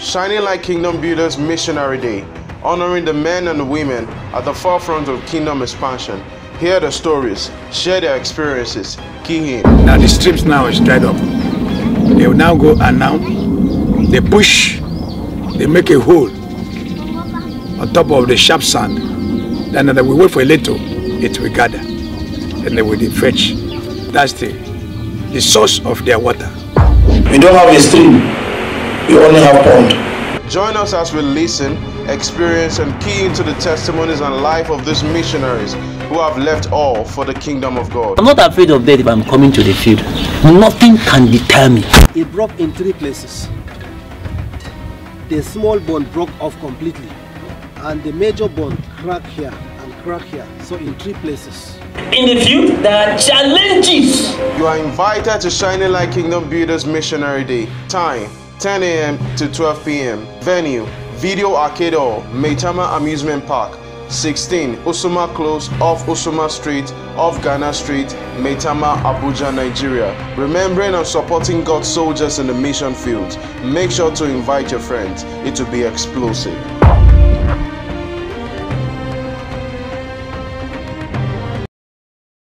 Shining Light Kingdom Builders Missionary Day, honoring the men and women at the forefront of kingdom expansion. Hear the stories, share their experiences, key in. Now the strips now is dried up. They will now go and now they push, they make a hole on top of the sharp sand. Then they will wait for a little, it will gather. Then they will fetch. That's the, the source of their water. We don't have a stream, we only have pond. Join us as we listen, experience, and key into the testimonies and life of these missionaries who have left all for the kingdom of God. I'm not afraid of death if I'm coming to the field. Nothing can deter me. It broke in three places. The small bone broke off completely, and the major bone cracked here and cracked here, so in three places. In the field, there are challenges. You are invited to Shining Light Kingdom Builders Missionary Day. Time 10 a.m. to 12 p.m. Venue Video Arcade Hall, Maitama Amusement Park. 16 Usuma Close off Usuma Street, off Ghana Street, Maitama, Abuja, Nigeria. Remembering and supporting God's soldiers in the mission field. Make sure to invite your friends. It will be explosive.